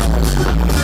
Yeah.